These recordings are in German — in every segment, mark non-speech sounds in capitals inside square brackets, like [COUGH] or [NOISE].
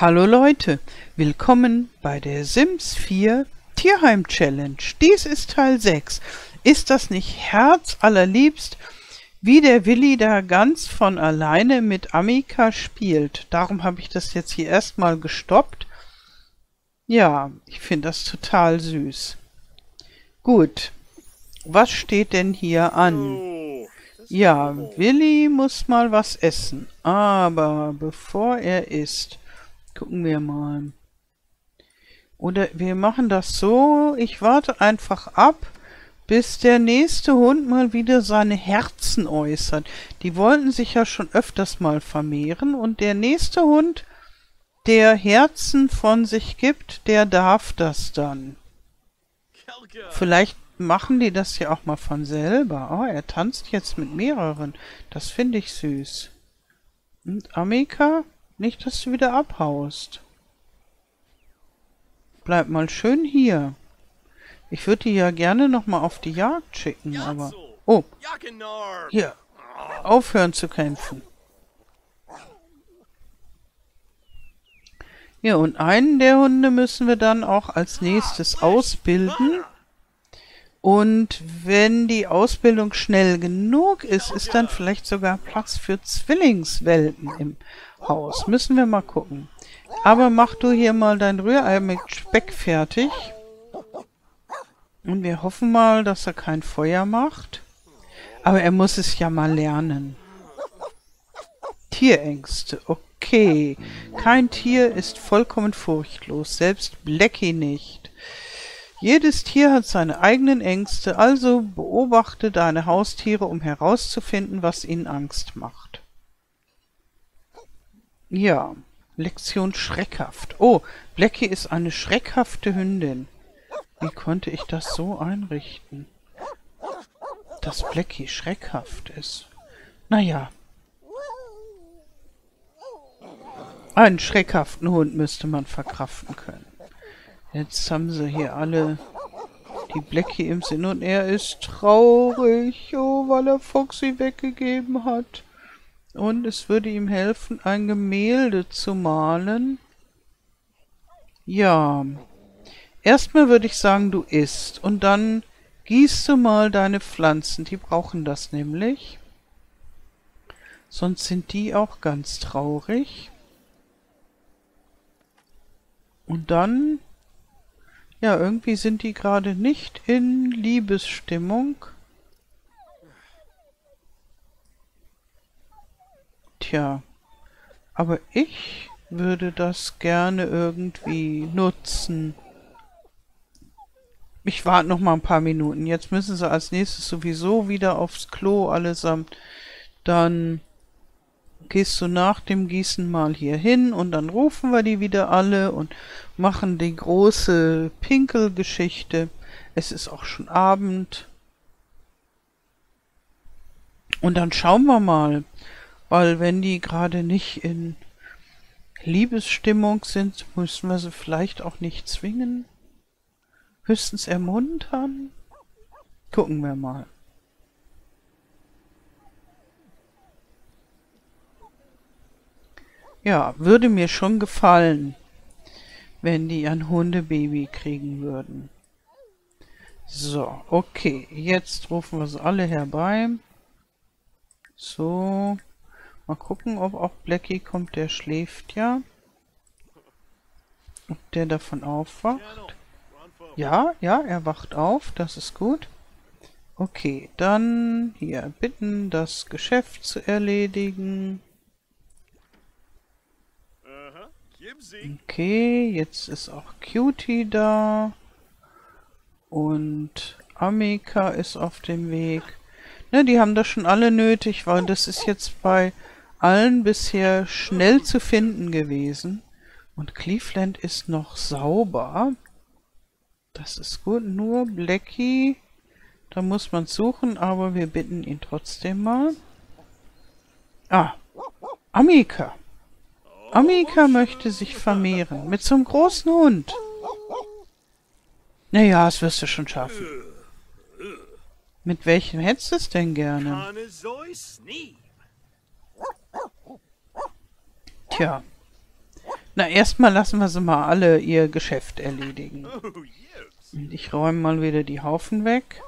Hallo Leute, willkommen bei der Sims 4 Tierheim Challenge. Dies ist Teil 6. Ist das nicht herzallerliebst, wie der Willi da ganz von alleine mit Amika spielt? Darum habe ich das jetzt hier erstmal gestoppt. Ja, ich finde das total süß. Gut, was steht denn hier an? Ja, Willi muss mal was essen. Aber bevor er isst, Gucken wir mal. Oder wir machen das so, ich warte einfach ab, bis der nächste Hund mal wieder seine Herzen äußert. Die wollten sich ja schon öfters mal vermehren und der nächste Hund, der Herzen von sich gibt, der darf das dann. Vielleicht machen die das ja auch mal von selber. Oh, er tanzt jetzt mit mehreren. Das finde ich süß. Und Amika? Nicht, dass du wieder abhaust. Bleib mal schön hier. Ich würde die ja gerne noch mal auf die Jagd schicken, aber... Oh, hier. Aufhören zu kämpfen. Ja, und einen der Hunde müssen wir dann auch als nächstes ausbilden. Und wenn die Ausbildung schnell genug ist, ist dann vielleicht sogar Platz für Zwillingswelpen im Haus. Müssen wir mal gucken. Aber mach du hier mal dein Rührei mit Speck fertig. Und wir hoffen mal, dass er kein Feuer macht. Aber er muss es ja mal lernen. Tierängste, okay. Kein Tier ist vollkommen furchtlos, selbst Blackie nicht. Jedes Tier hat seine eigenen Ängste, also beobachte deine Haustiere, um herauszufinden, was ihnen Angst macht. Ja, Lektion schreckhaft. Oh, Blackie ist eine schreckhafte Hündin. Wie konnte ich das so einrichten? Dass Blackie schreckhaft ist. Naja. Einen schreckhaften Hund müsste man verkraften können. Jetzt haben sie hier alle die Blackie im Sinn und er ist traurig, oh, weil er Foxy weggegeben hat. Und es würde ihm helfen, ein Gemälde zu malen. Ja, erstmal würde ich sagen, du isst und dann gießt du mal deine Pflanzen, die brauchen das nämlich. Sonst sind die auch ganz traurig. Und dann ja, irgendwie sind die gerade nicht in Liebesstimmung. Tja, aber ich würde das gerne irgendwie nutzen. Ich warte noch mal ein paar Minuten. Jetzt müssen sie als nächstes sowieso wieder aufs Klo allesamt. Dann gehst du nach dem Gießen mal hier hin und dann rufen wir die wieder alle und machen die große Pinkelgeschichte. Es ist auch schon Abend. Und dann schauen wir mal, weil wenn die gerade nicht in Liebesstimmung sind, müssen wir sie vielleicht auch nicht zwingen. Höchstens ermuntern. Gucken wir mal. Ja, würde mir schon gefallen, wenn die ein Hundebaby kriegen würden. So, okay, jetzt rufen wir sie alle herbei. So, mal gucken, ob auch Blackie kommt, der schläft ja. Ob der davon aufwacht. Ja, ja, er wacht auf, das ist gut. Okay, dann hier bitten, das Geschäft zu erledigen. Okay, jetzt ist auch Cutie da. Und Amika ist auf dem Weg. Ne, die haben das schon alle nötig, weil das ist jetzt bei allen bisher schnell zu finden gewesen. Und Cleveland ist noch sauber. Das ist gut. Nur Blackie, da muss man suchen, aber wir bitten ihn trotzdem mal. Ah, Amika. Amika möchte sich vermehren. Mit so einem großen Hund. Naja, das wirst du schon schaffen. Mit welchem hättest du es denn gerne? Tja. Na, erstmal lassen wir sie mal alle ihr Geschäft erledigen. Und ich räume mal wieder die Haufen weg.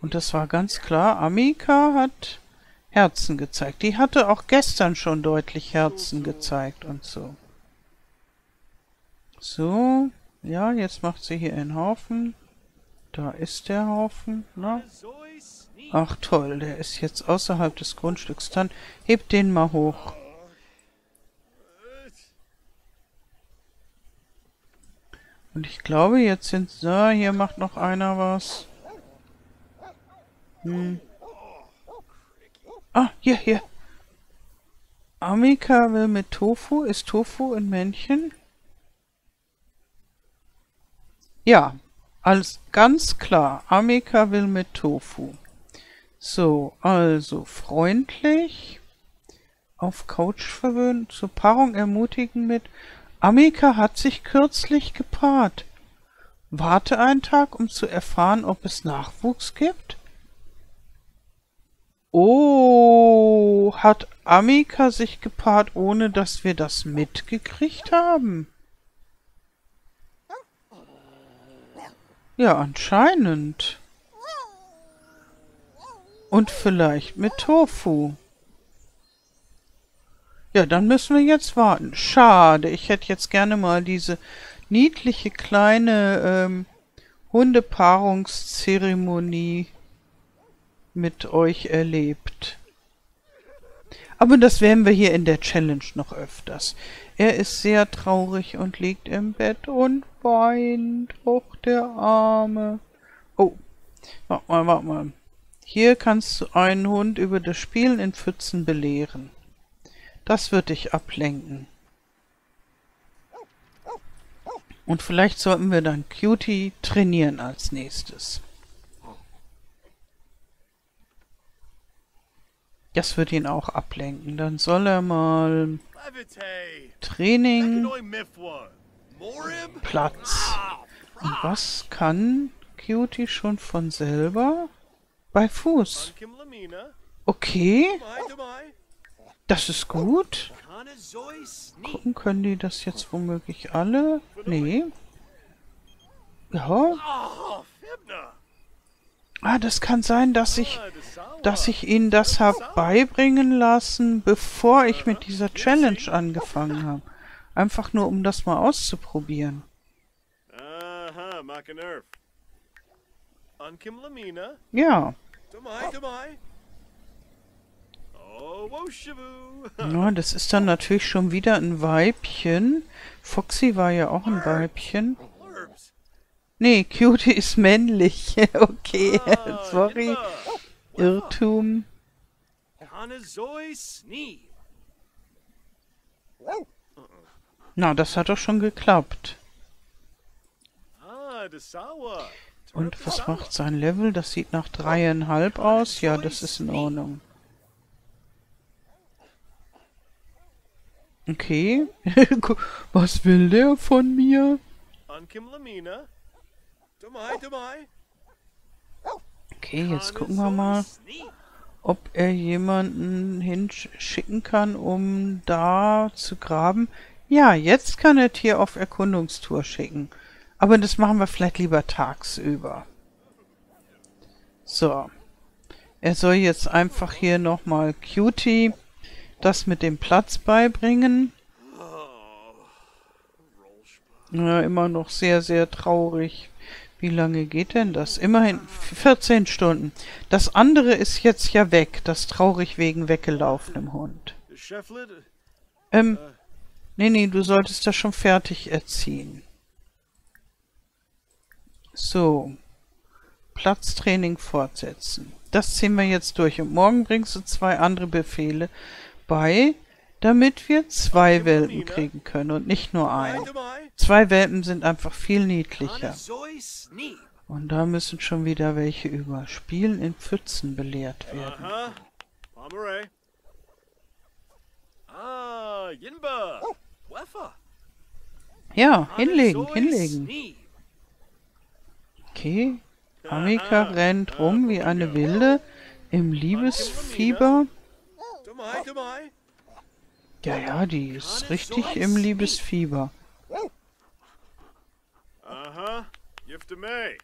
Und das war ganz klar, Amika hat Herzen gezeigt. Die hatte auch gestern schon deutlich Herzen gezeigt und so. So, ja, jetzt macht sie hier einen Haufen. Da ist der Haufen, ne? Ach toll, der ist jetzt außerhalb des Grundstücks. Dann hebt den mal hoch. Und ich glaube, jetzt sind... So, hier macht noch einer was. Hm. Ah, hier, hier. Amika will mit Tofu. Ist Tofu ein Männchen? Ja, als ganz klar. Amika will mit Tofu. So, also freundlich. Auf Couch verwöhnen. Zur Paarung ermutigen mit. Amika hat sich kürzlich gepaart. Warte einen Tag, um zu erfahren, ob es Nachwuchs gibt. Oh, hat Amika sich gepaart, ohne dass wir das mitgekriegt haben? Ja, anscheinend. Und vielleicht mit Tofu. Ja, dann müssen wir jetzt warten. Schade, ich hätte jetzt gerne mal diese niedliche kleine ähm, Hundepaarungszeremonie mit euch erlebt. Aber das werden wir hier in der Challenge noch öfters. Er ist sehr traurig und liegt im Bett und weint. Och, der Arme. Oh, warte mal, warte mal. Hier kannst du einen Hund über das Spielen in Pfützen belehren. Das wird dich ablenken. Und vielleicht sollten wir dann Cutie trainieren als nächstes. Das wird ihn auch ablenken. Dann soll er mal Training Platz. Und was kann Cutie schon von selber? Bei Fuß. Okay. Das ist gut. Gucken, können die das jetzt womöglich alle? Nee. Ja. Ah, das kann sein, dass ich, dass ich ihnen das habe beibringen lassen, bevor ich mit dieser Challenge angefangen habe. Einfach nur, um das mal auszuprobieren. Ja. Ja, [LAUGHS] das ist dann natürlich schon wieder ein Weibchen. Foxy war ja auch ein Weibchen. Nee, Cutie ist männlich. [LAUGHS] okay, ah, sorry. Irrtum. Na, das hat doch schon geklappt. Ah, Und was macht sein Level? Das sieht nach dreieinhalb aus. Ja, das ist in Ordnung. Okay. [LAUGHS] was will der von mir? Okay, jetzt gucken wir mal, ob er jemanden hinschicken kann, um da zu graben. Ja, jetzt kann er Tier auf Erkundungstour schicken. Aber das machen wir vielleicht lieber tagsüber. So. Er soll jetzt einfach hier nochmal Cutie das mit dem Platz beibringen. Ja, immer noch sehr, sehr traurig. Wie lange geht denn das? Immerhin 14 Stunden. Das andere ist jetzt ja weg. Das traurig wegen weggelaufenem Hund. Ähm, nee, nee, du solltest das schon fertig erziehen. So. Platztraining fortsetzen. Das ziehen wir jetzt durch. Und morgen bringst du zwei andere Befehle bei, damit wir zwei Welpen kriegen können und nicht nur einen. Zwei Welpen sind einfach viel niedlicher. Und da müssen schon wieder welche über Spielen in Pfützen belehrt werden. Ah, ja, hinlegen, hinlegen. Okay, Amika rennt rum wie eine Wilde im Liebesfieber. Ja, ja, die ist richtig im Liebesfieber. Aha, gifte May.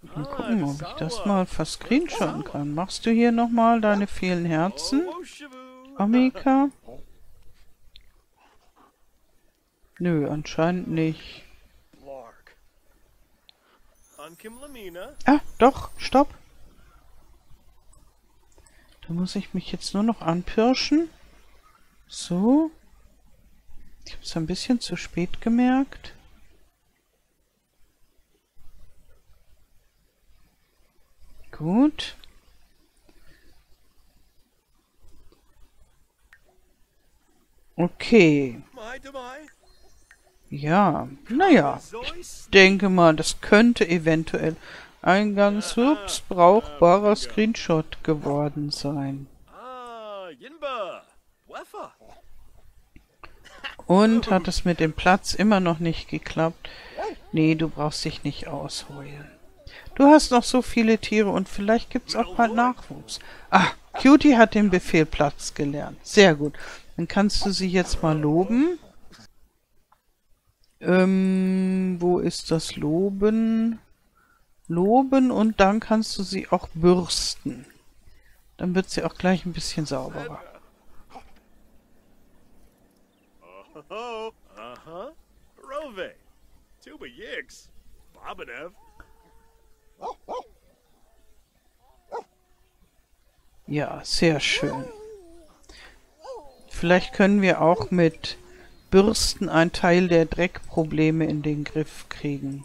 Mal gucken, ob ich das mal verscreenshotten kann. Machst du hier nochmal deine vielen Herzen, Oh. Amika? Nö, anscheinend nicht. Ah, doch, stopp. Da muss ich mich jetzt nur noch anpirschen. So. Ich habe es ein bisschen zu spät gemerkt. Gut. Okay. Ja, naja. Zois. denke mal, das könnte eventuell ein ganz ups, brauchbarer Screenshot geworden sein. Ah, Yinba. Wefa. Und hat es mit dem Platz immer noch nicht geklappt? Nee, du brauchst dich nicht ausheulen. Du hast noch so viele Tiere und vielleicht gibt's auch bald Nachwuchs. Ah, Cutie hat den Befehl Platz gelernt. Sehr gut. Dann kannst du sie jetzt mal loben. Ähm, wo ist das Loben? Loben und dann kannst du sie auch bürsten. Dann wird sie auch gleich ein bisschen sauberer. Oh, uh-huh. Rove. Tuba Yix. Bobinev. Ja, sehr schön. Vielleicht können wir auch mit Bürsten einen Teil der Dreckprobleme in den Griff kriegen.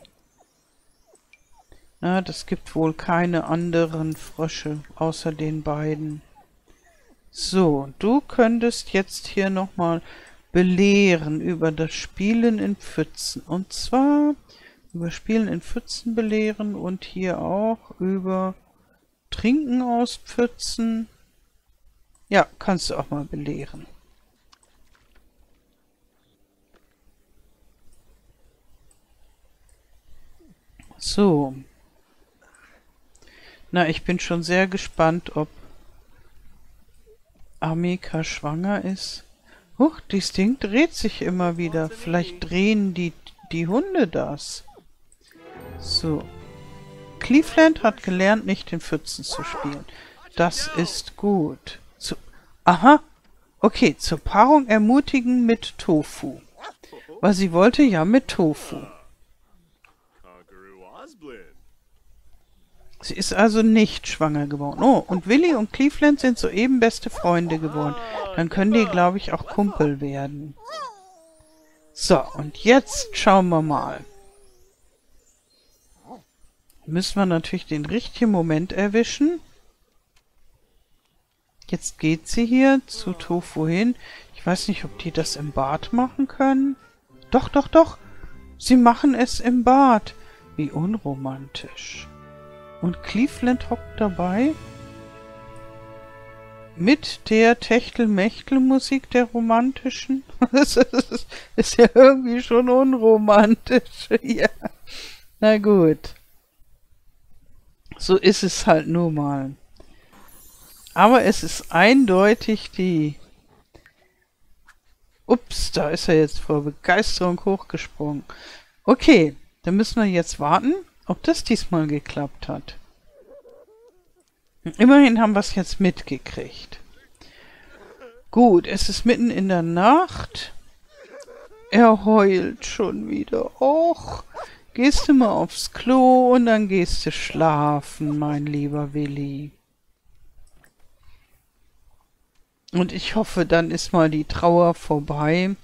Na, das gibt wohl keine anderen Frösche außer den beiden. So, du könntest jetzt hier nochmal belehren über das Spielen in Pfützen. Und zwar über Spielen in Pfützen belehren und hier auch über Trinken aus Pfützen. Ja, kannst du auch mal belehren. So. Na, ich bin schon sehr gespannt, ob Amika schwanger ist. Huch, dieses Ding dreht sich immer wieder. Vielleicht drehen die, die Hunde das. So. Cleveland hat gelernt, nicht in Pfützen zu spielen. Das ist gut. Zu, aha. Okay, zur Paarung ermutigen mit Tofu. Weil sie wollte ja mit Tofu. Sie ist also nicht schwanger geworden. Oh, und Willy und Cleveland sind soeben beste Freunde geworden. Dann können die, glaube ich, auch Kumpel werden. So, und jetzt schauen wir mal. Müssen wir natürlich den richtigen Moment erwischen. Jetzt geht sie hier zu Tofu hin. Ich weiß nicht, ob die das im Bad machen können. Doch, doch, doch. Sie machen es im Bad. Wie unromantisch. Und Cleveland hockt dabei mit der Techtel-Mechtel-Musik der romantischen. [LAUGHS] Das ist, ja irgendwie schon unromantisch. [LAUGHS] Ja. Na gut. So ist es halt nur mal. Aber es ist eindeutig die... Ups, da ist er jetzt vor Begeisterung hochgesprungen. Okay, dann müssen wir jetzt warten, ob das diesmal geklappt hat. Immerhin haben wir es jetzt mitgekriegt. Gut, es ist mitten in der Nacht. Er heult schon wieder. Och, gehst du mal aufs Klo und dann gehst du schlafen, mein lieber Willi. Und ich hoffe, dann ist mal die Trauer vorbei.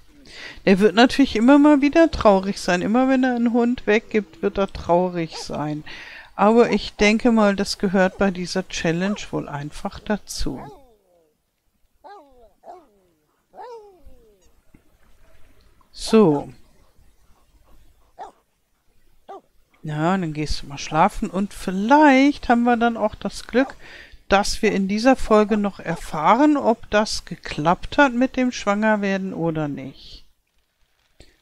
Er wird natürlich immer mal wieder traurig sein. Immer wenn er einen Hund weggibt, wird er traurig sein. Aber ich denke mal, das gehört bei dieser Challenge wohl einfach dazu. So. Ja, dann gehst du mal schlafen und vielleicht haben wir dann auch das Glück, dass wir in dieser Folge noch erfahren, ob das geklappt hat mit dem Schwangerwerden oder nicht.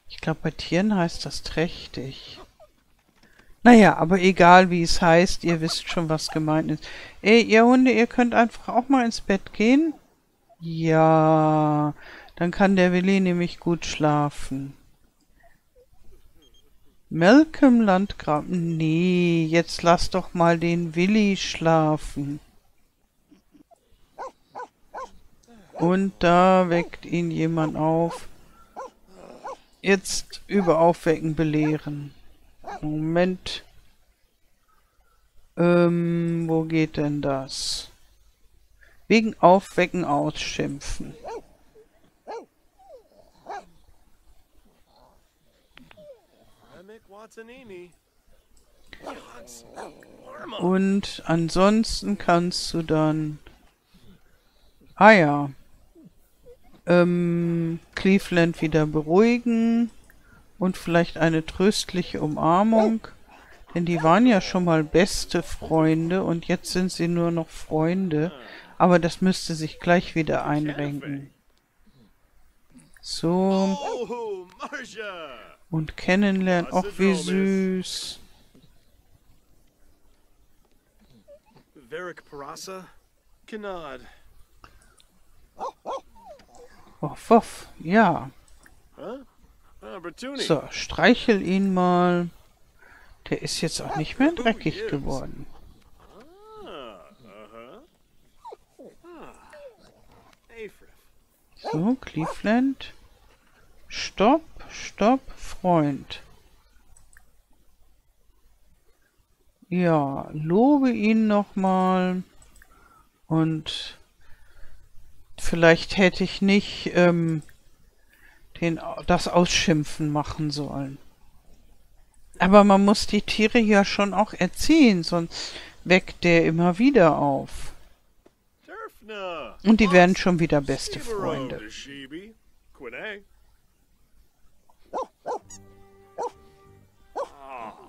Ich glaube, bei Tieren heißt das trächtig. Naja, aber egal wie es heißt, ihr wisst schon, was gemeint ist. Ey, ihr Hunde, ihr könnt einfach auch mal ins Bett gehen. Ja, dann kann der Willi nämlich gut schlafen. Malcolm Landgraf. Nee, jetzt lass doch mal den Willi schlafen. Und da weckt ihn jemand auf. Jetzt über Aufwecken belehren. Moment. Ähm, wo geht denn das? Wegen Aufwecken ausschimpfen. Und ansonsten kannst du dann... Ah ja. Ähm, Cleveland wieder beruhigen und vielleicht eine tröstliche Umarmung. Denn die waren ja schon mal beste Freunde und jetzt sind sie nur noch Freunde. Aber das müsste sich gleich wieder einrenken. So. Oh! Und kennenlernen. Och, wie süß. Varric Parasa? Kanad. Woff, woff. Ja. Ah. So, streichel ihn mal. Der ist jetzt auch nicht mehr dreckig geworden. Ah, uh-huh. Afrith. So, Cleveland. Stopp, stopp, Freund. Ja, lobe ihn nochmal. Und vielleicht hätte ich nicht ähm, den, das Ausschimpfen machen sollen. Aber man muss die Tiere ja schon auch erziehen, sonst weckt der immer wieder auf. Und die werden schon wieder beste Freunde.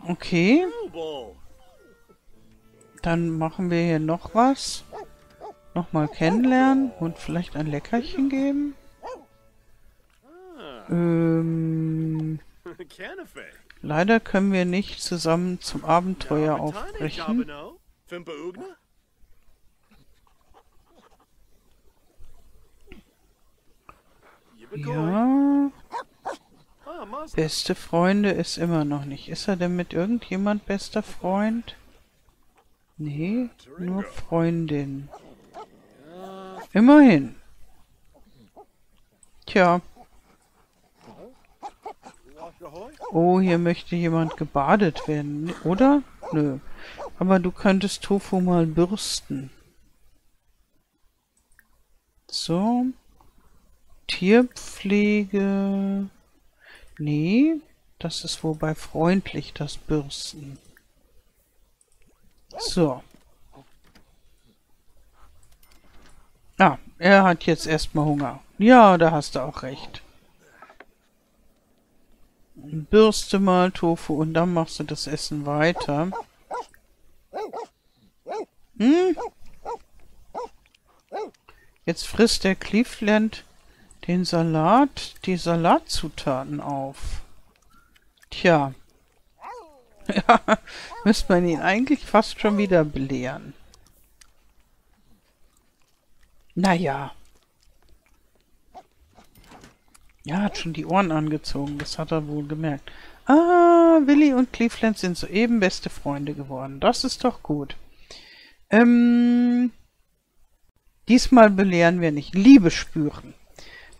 Okay, dann machen wir hier noch was. Nochmal kennenlernen und vielleicht ein Leckerchen geben. Ähm, leider können wir nicht zusammen zum Abenteuer aufbrechen. Ja, beste Freunde ist immer noch nicht. Ist er denn mit irgendjemand bester Freund? Nee, nur Freundin. Immerhin. Tja, oh, hier möchte jemand gebadet werden, oder? Nö. Aber du könntest Tofu mal bürsten. So. Tierpflege. Nee, das ist wobei freundlich, das Bürsten. So. Ah, er hat jetzt erstmal Hunger. Ja, da hast du auch recht. Bürste mal Tofu und dann machst du das Essen weiter. Hm? Jetzt frisst der Cleveland den Salat, die Salatzutaten auf. Tja. [LAUGHS] Ja, müsste man ihn eigentlich fast schon wieder belehren. Naja. Ja, hat schon die Ohren angezogen, das hat er wohl gemerkt. Ah, Willi und Cleveland sind soeben beste Freunde geworden. Das ist doch gut. Ähm, diesmal belehren wir nicht. Liebe spüren.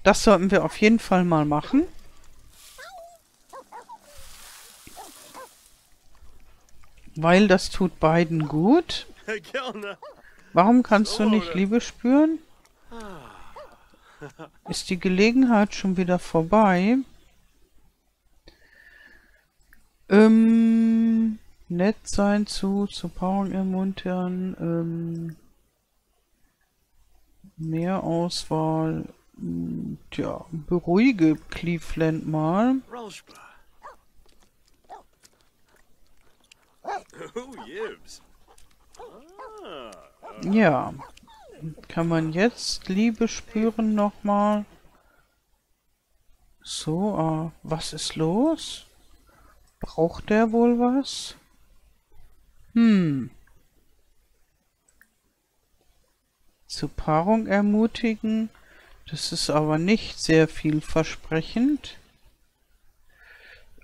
Das sollten wir auf jeden Fall mal machen. Weil das tut beiden gut. [LAUGHS] Warum kannst du nicht Liebe spüren? Ist die Gelegenheit schon wieder vorbei? Ähm, nett sein zu, zu Paarung ermuntern, ähm, mehr Auswahl, hm, tja, beruhige Cleveland mal. Ah. Ja, kann man jetzt Liebe spüren nochmal? So, ah, was ist los? Braucht der wohl was? Hm. Zur Paarung ermutigen. Das ist aber nicht sehr vielversprechend.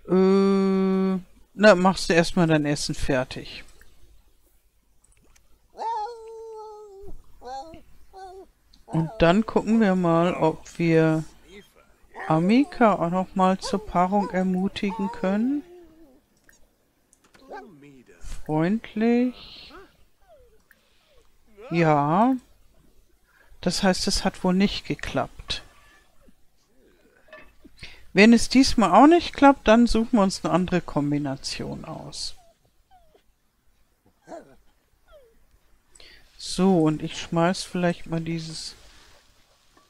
Äh, na, machst du erstmal dein Essen fertig. Und dann gucken wir mal, ob wir Amika auch noch mal zur Paarung ermutigen können. Freundlich. Ja. Das heißt, es hat wohl nicht geklappt. Wenn es diesmal auch nicht klappt, dann suchen wir uns eine andere Kombination aus. So, und ich schmeiß vielleicht mal dieses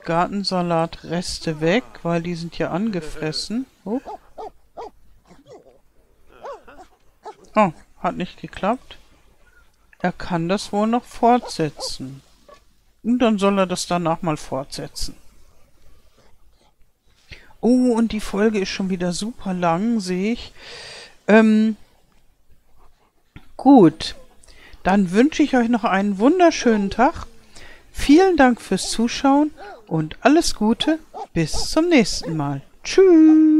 Gartensalat-Reste weg, weil die sind ja angefressen. Oh. oh, hat nicht geklappt. Er kann das wohl noch fortsetzen. Und dann soll er das danach mal fortsetzen. Oh, und die Folge ist schon wieder super lang, sehe ich. Ähm, gut. Dann wünsche ich euch noch einen wunderschönen Tag. Vielen Dank fürs Zuschauen und alles Gute. Bis zum nächsten Mal. Tschüss.